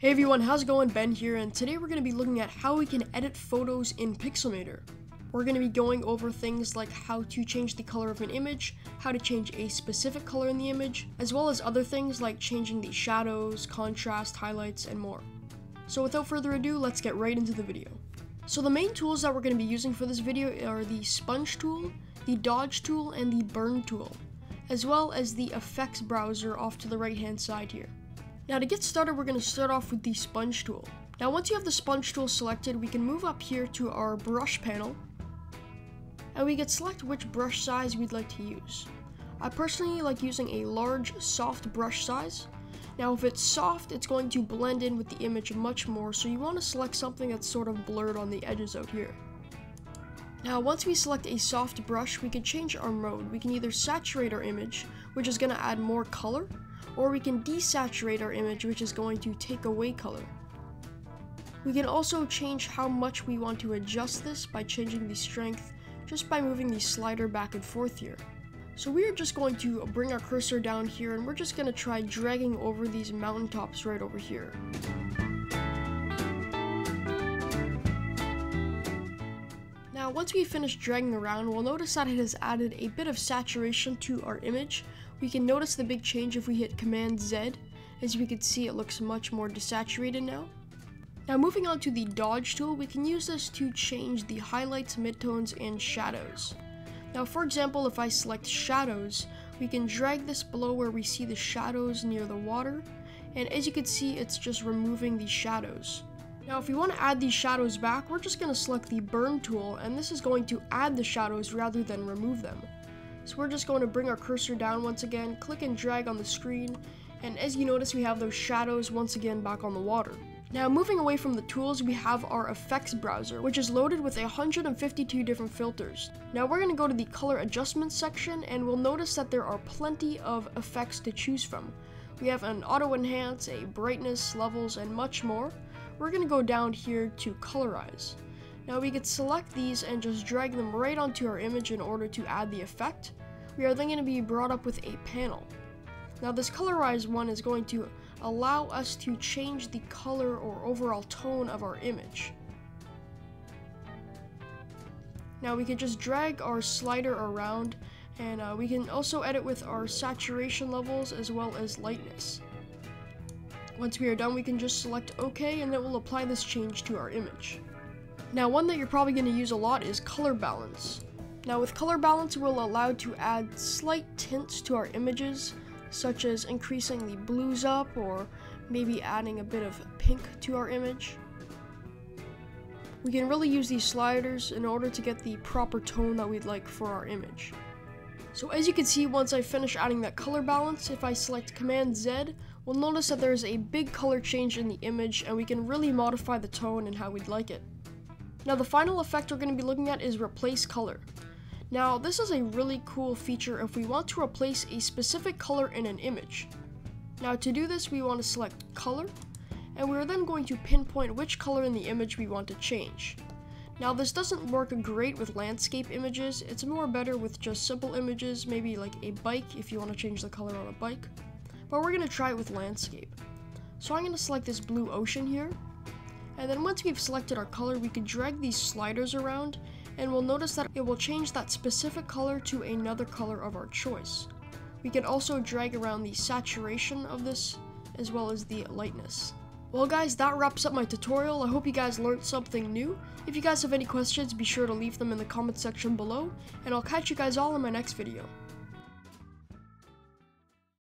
Hey everyone, how's it going? Ben here, and today we're going to be looking at how we can edit photos in Pixelmator. We're going to be going over things like how to change the color of an image, how to change a specific color in the image, as well as other things like changing the shadows, contrast, highlights, and more. So without further ado, let's get right into the video. So the main tools that we're going to be using for this video are the sponge tool, the dodge tool, and the burn tool, as well as the effects browser off to the right hand side here. Now to get started, we're going to start off with the sponge tool. Now once you have the sponge tool selected, we can move up here to our brush panel, and we can select which brush size we'd like to use. I personally like using a large, soft brush size. Now if it's soft, it's going to blend in with the image much more, so you want to select something that's sort of blurred on the edges out here. Now once we select a soft brush, we can change our mode. We can either saturate our image, which is going to add more color, or we can desaturate our image which is going to take away color. We can also change how much we want to adjust this by changing the strength just by moving the slider back and forth here. So we are just going to bring our cursor down here and we're just going to try dragging over these mountaintops right over here. Now once we finish dragging around, we'll notice that it has added a bit of saturation to our image. We can notice the big change if we hit Command Z. As we can see, it looks much more desaturated now. Now moving on to the dodge tool, we can use this to change the highlights, midtones, and shadows. Now for example, if I select shadows, we can drag this below where we see the shadows near the water, and as you can see, it's just removing the shadows. Now if we want to add these shadows back, we're just going to select the burn tool, and this is going to add the shadows rather than remove them. So we're just going to bring our cursor down once again, click and drag on the screen, and as you notice we have those shadows once again back on the water. Now moving away from the tools, we have our effects browser, which is loaded with 152 different filters. Now we're going to go to the color adjustments section and we'll notice that there are plenty of effects to choose from. We have an auto enhance, a brightness, levels, and much more. We're going to go down here to colorize. Now we could select these and just drag them right onto our image in order to add the effect. We are then going to be brought up with a panel. Now this colorize one is going to allow us to change the color or overall tone of our image. Now we can just drag our slider around and uh, we can also edit with our saturation levels as well as lightness. Once we are done, we can just select OK and it will apply this change to our image. Now one that you're probably going to use a lot is color balance. Now with color balance, we're allowed to add slight tints to our images such as increasing the blues up or maybe adding a bit of pink to our image. We can really use these sliders in order to get the proper tone that we'd like for our image. So as you can see, once I finish adding that color balance, if I select Command Z, we'll notice that there's a big color change in the image and we can really modify the tone and how we'd like it. Now the final effect we're going to be looking at is Replace Color. Now, this is a really cool feature if we want to replace a specific color in an image. Now, to do this, we want to select color, and we're then going to pinpoint which color in the image we want to change. Now, this doesn't work great with landscape images, it's more better with just simple images, maybe like a bike if you want to change the color on a bike. But we're going to try it with landscape. So I'm going to select this blue ocean here, and then once we've selected our color, we can drag these sliders around and we'll notice that it will change that specific color to another color of our choice. We can also drag around the saturation of this as well as the lightness. Well guys, that wraps up my tutorial. I hope you guys learned something new. If you guys have any questions, be sure to leave them in the comment section below, and I'll catch you guys all in my next video.